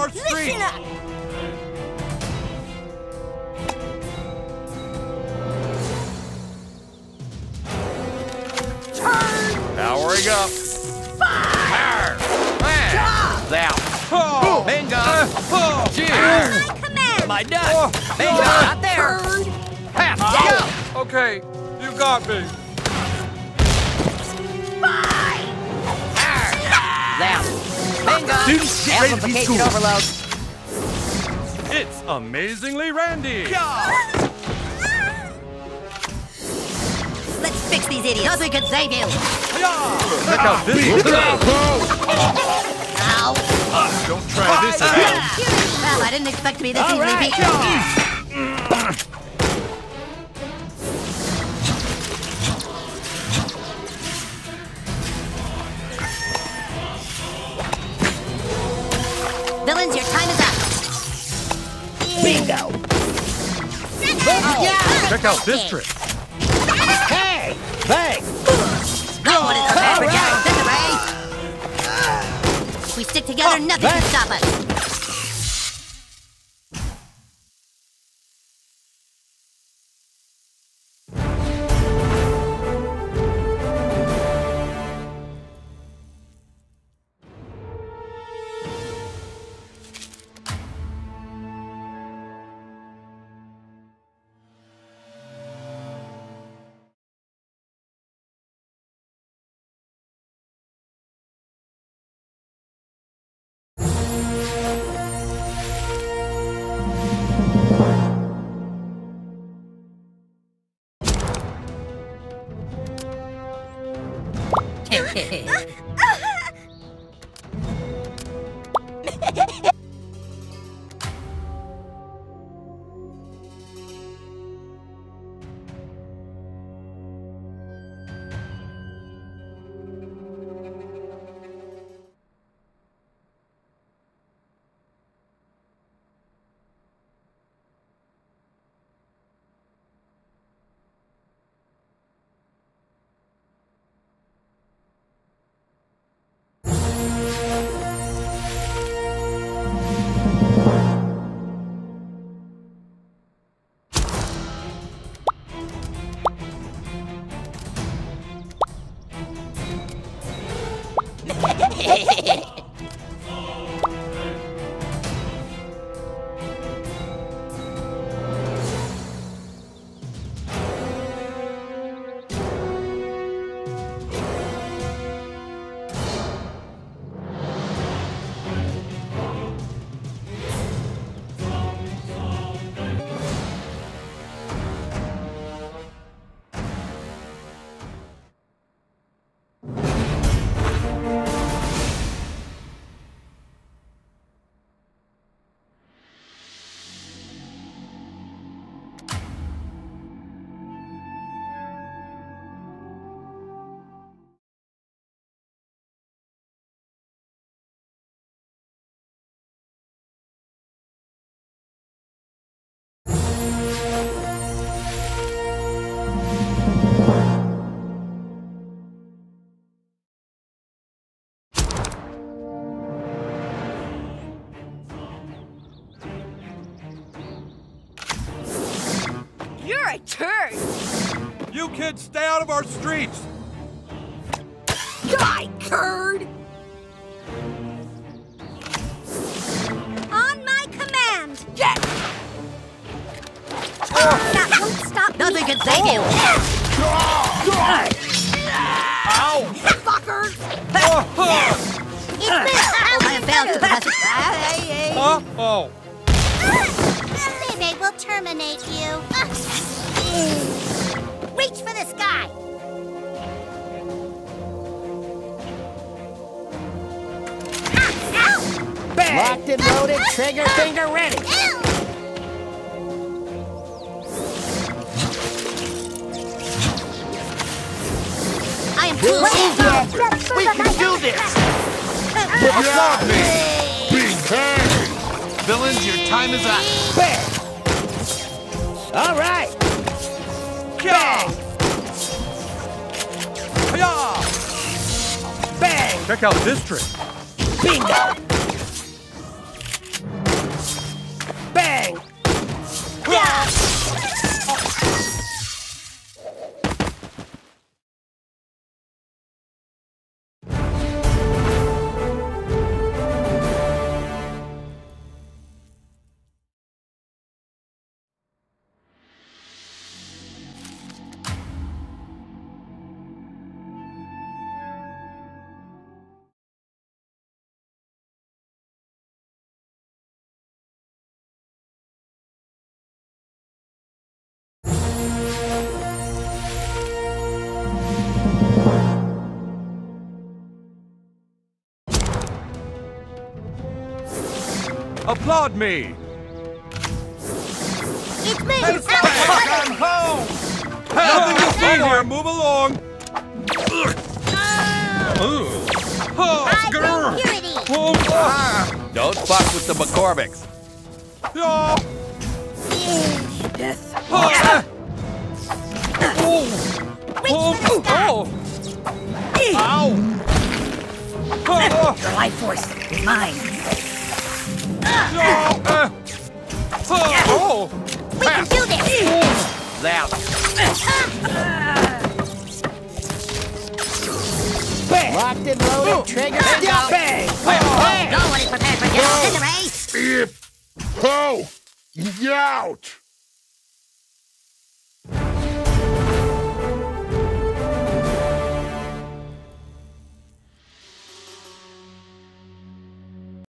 our streets! Listen up! Turn! Powering up! Fire! Fire! Down! Oh. oh. Bingo! Oh. Cheers! My command! My nut! Oh. Bingo! Not there! Pass! Go! Okay, you got me. Students, get ready to be Amplification schooled. overload. It's amazingly Randy. Let's fix these idiots. Nothing can save you. Check out this. Ow! Don't try this home. Well, I didn't expect to be this All easily right. beaten. Check out this trick. Hey! Bang! No one is prepared for All giant we stick together, oh, nothing can stop us. Okay. You're a turd! You kids stay out of our streets. Die, curd! On my command! Get! That won't stop me. Nothing can save you. Ow! Fucker! It's been I have failed to pass. Huh? Oh. Ah. Maybe we'll terminate you. Reach for the sky. Ah, Bang! Locked and loaded, trigger finger ready. ow! I am too late. We can do this! You got me. Villains, your time is up. Bang! All right! Bang! Bang! Check out this trick. Bingo! Bang! Applaud me. It's me! I'm home. Nothing to see here. Move along. Oh, I purity! Oh, ah. Don't fuck with the McCormicks. Yeah. Death. Ah. Oh. Oh. Oh. Ow. Oh. Your life force is mine. Uh. Oh. We can do this! Bang. Locked and loaded, trigger. Bang. Bang. No one is prepared for death. Cinder Ray! Ho! Yout!